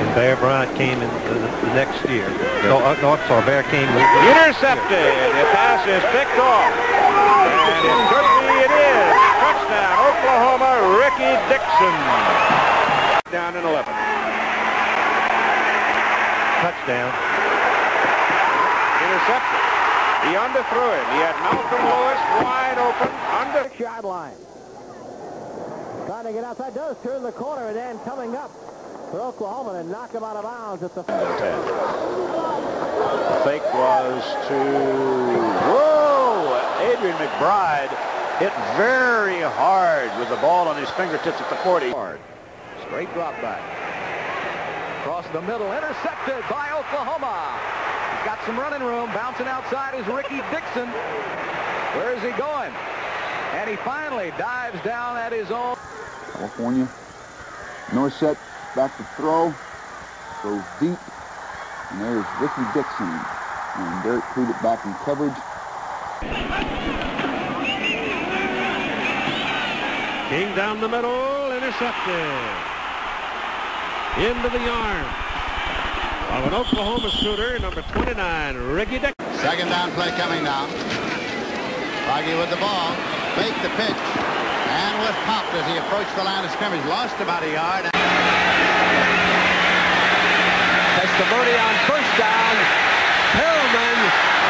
And Bear Bryant came in the, the next year. No, uh, no, I'm sorry, Bear came. Intercepted. The pass is picked off. And it could be it is. Touchdown, Oklahoma, Rickey Dixon. Down in 11. Touchdown. Intercepted. He underthrew it. He had Malcolm Lewis wide open under yard line. Trying to get outside, does turn the corner, and then coming up for Oklahoma and knock him out of bounds at the. The fake was to whoa! Adrian McBride hit very hard with the ball on his fingertips at the 40. Hard. Straight drop back. Across the middle, intercepted by Oklahoma. He's got some running room. Bouncing outside is Rickey Dixon. Where is he going? And he finally dives down at his own. California. North set, back to throw. Goes deep. And there's Rickey Dixon. And Derek Pruitt back in coverage. King down the middle, intercepted. Into the arm of an Oklahoma shooter, number 29, Rickey Dixon. Second down play coming now. Foggy with the ball. Fake the pitch. And was popped as he approached the line of scrimmage. Lost about a yard. Testaverde on first down. Perelman.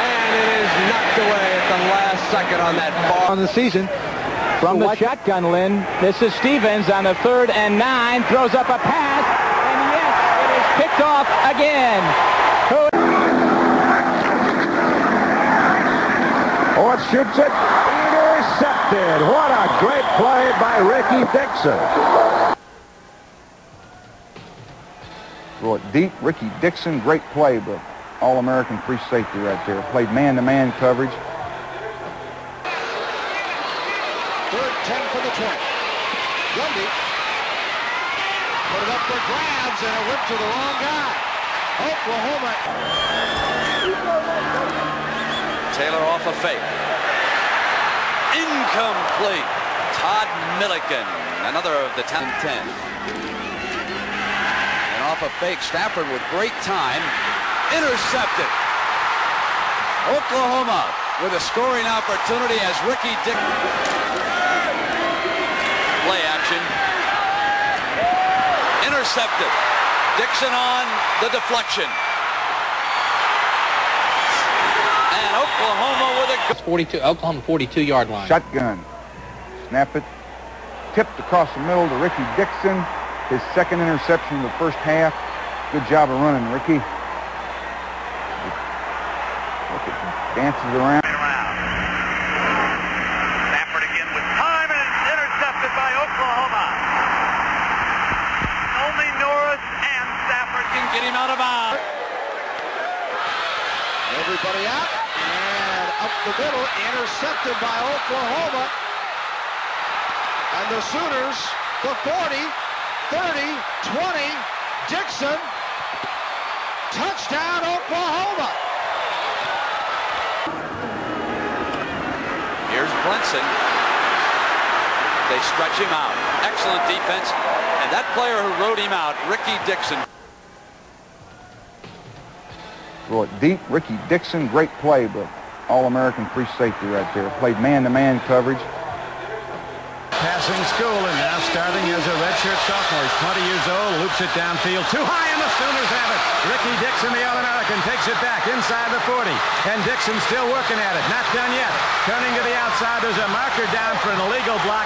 And it is knocked away at the last second on that ball. On the season. From the shotgun, Lynn. This is Stevens on the third and nine. Throws up a pass. And yes, it is picked off again. Orth shoots it. Intercepted. What a great play by Rickey Dixon. Throw it deep. Rickey Dixon, great play, but All-American free safety right there. Played man-to-man coverage. Third 10 for the 20. Gundy put it up for grabs and it went to the wrong guy. Oklahoma. Taylor off a fake. Incomplete. Todd Milliken, another of the 10 10. And off a fake, Stafford with great time. Intercepted. Oklahoma with a scoring opportunity as Rickey Dick. Play action. Intercepted. Dixon on the deflection. And Oklahoma 42, Oklahoma 42 yard line. Shotgun. Snap it. Tipped across the middle to Rickey Dixon. His second interception in the first half. Good job of running, Rickey. Look at dances around. Stafford again with time and it's intercepted by Oklahoma. Only Norris and Stafford can get him out of bounds. Everybody out. And up the middle. Intercepted by Oklahoma. And the Sooners, the 40, 30, 20, Dixon. Touchdown, Oklahoma. Here's Brunson. They stretch him out. Excellent defense. And that player who rode him out, Rickey Dixon. Throw it deep. Rickey Dixon, great play, but All-American free safety right there. Played man-to-man coverage. Passing school and now starting as a redshirt sophomore. He's 20 years old, loops it downfield. Too high and the Sooners have it. Rickey Dixon, the All-American, takes it back inside the 40. And Dixon still working at it. Not done yet. Turning to the outside. There's a marker down for an illegal block.